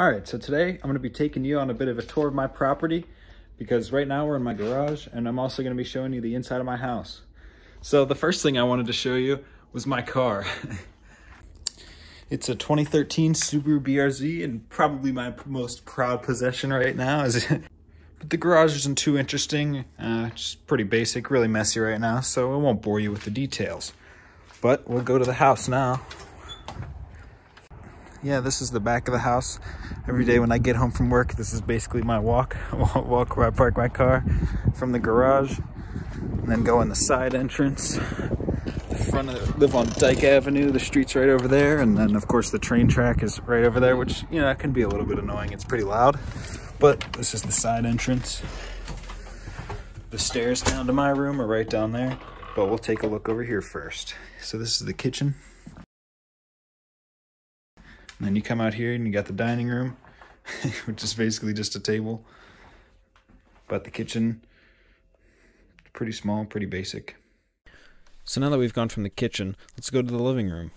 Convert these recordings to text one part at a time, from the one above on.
All right, so today I'm gonna be taking you on a bit of a tour of my property because right now we're in my garage and I'm also gonna be showing you the inside of my house. So the first thing I wanted to show you was my car. it's a 2013 Subaru BRZ and probably my most proud possession right now. Is but the garage isn't too interesting, uh, pretty basic, really messy right now, so I won't bore you with the details. But we'll go to the house now yeah, this is the back of the house. Every day when I get home from work, this is basically my walk. walk where I park my car from the garage, and then go in the side entrance. The front of the, live on Dyke Avenue. The street's right over there, and then of course the train track is right over there, which you know that can be a little bit annoying. It's pretty loud, but this is the side entrance. The stairs down to my room are right down there, but we'll take a look over here first. So this is the kitchen. And then you come out here and you got the dining room, which is basically just a table. But the kitchen, pretty small, pretty basic. So now that we've gone from the kitchen, let's go to the living room.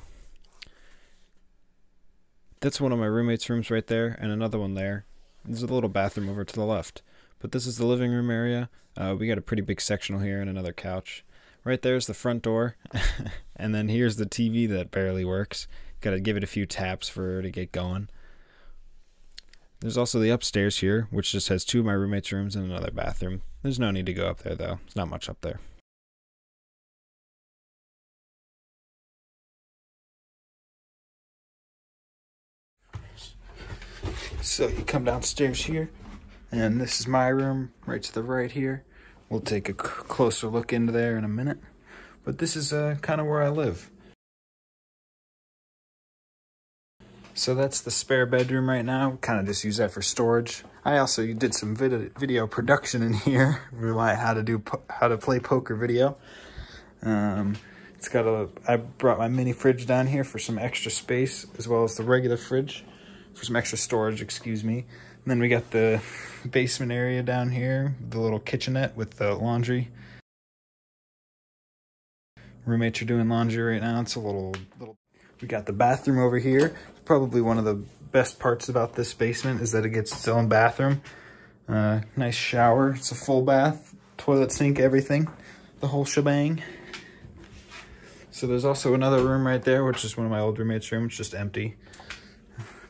That's one of my roommate's rooms right there, and another one there. There's a little bathroom over to the left. But this is the living room area. Uh, we got a pretty big sectional here and another couch. Right there's the front door, and then here's the TV that barely works. Got to give it a few taps for to get going. There's also the upstairs here, which just has two of my roommates' rooms and another bathroom. There's no need to go up there, though. There's not much up there. So you come downstairs here, and this is my room right to the right here. We'll take a closer look into there in a minute. But this is uh, kind of where I live. So that's the spare bedroom right now. Kind of just use that for storage. I also did some video, video production in here, rely how to do how to play poker video. Um, it's got a. I brought my mini fridge down here for some extra space, as well as the regular fridge for some extra storage. Excuse me. And then we got the basement area down here, the little kitchenette with the laundry. Roommates are doing laundry right now. It's a little little. We got the bathroom over here. Probably one of the best parts about this basement is that it gets its own bathroom. Uh, nice shower. It's a full bath, toilet, sink, everything. The whole shebang. So there's also another room right there, which is one of my old roommates' rooms, just empty.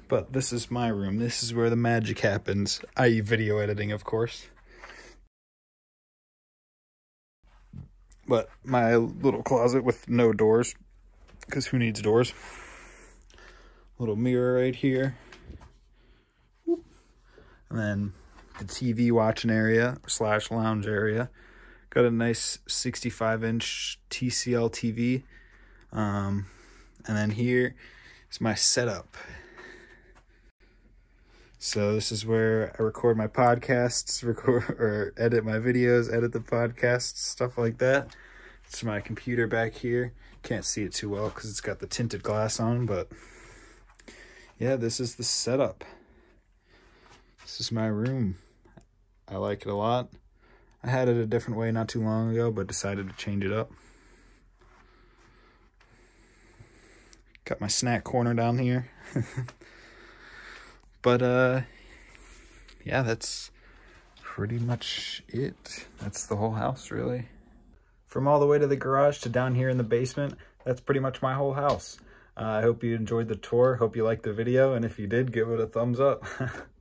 But this is my room. This is where the magic happens, i.e. video editing, of course. But my little closet with no doors because who needs doors? Little mirror right here. And then the TV watching area slash lounge area. Got a nice 65 inch TCL TV. Um, and then here is my setup. So this is where I record my podcasts, record or edit my videos, edit the podcasts, stuff like that. It's my computer back here. Can't see it too well because it's got the tinted glass on, but yeah, this is the setup. This is my room. I like it a lot. I had it a different way not too long ago, but decided to change it up. Got my snack corner down here. but uh yeah, that's pretty much it. That's the whole house really. From all the way to the garage to down here in the basement, that's pretty much my whole house. Uh, I hope you enjoyed the tour. Hope you liked the video. And if you did, give it a thumbs up.